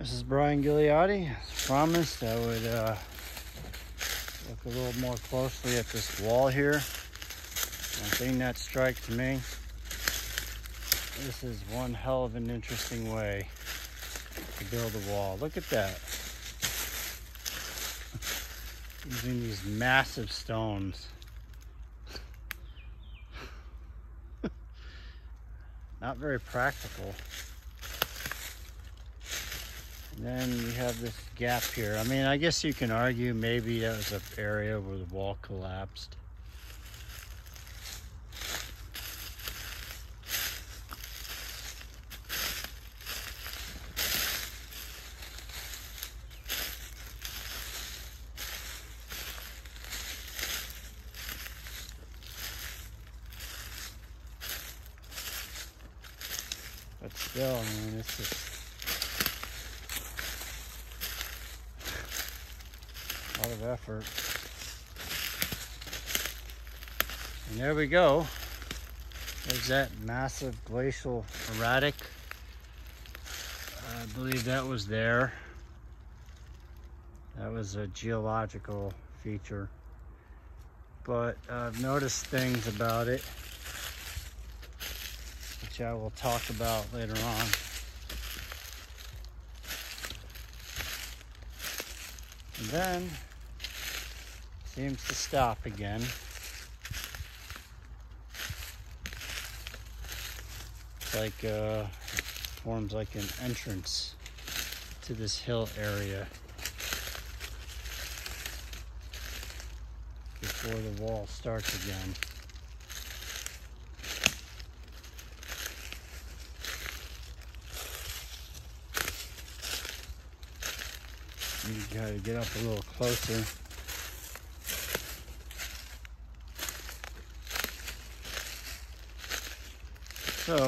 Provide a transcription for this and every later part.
This is Brian Ghilliotti. As promised, I would uh, look a little more closely at this wall here. One thing that strikes me, this is one hell of an interesting way to build a wall. Look at that. Using these massive stones. Not very practical. And then you have this gap here. I mean, I guess you can argue maybe that was an area where the wall collapsed. But still, I mean, it's just lot of effort. And there we go. There's that massive glacial erratic. I believe that was there. That was a geological feature. But I've noticed things about it, which I will talk about later on. And then seems to stop again. It's like uh, forms like an entrance to this hill area before the wall starts again. You gotta get up a little closer. So, I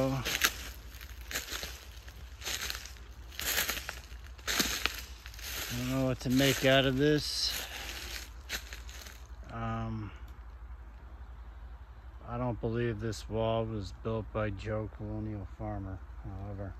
don't know what to make out of this. Um, I don't believe this wall was built by Joe Colonial Farmer, however.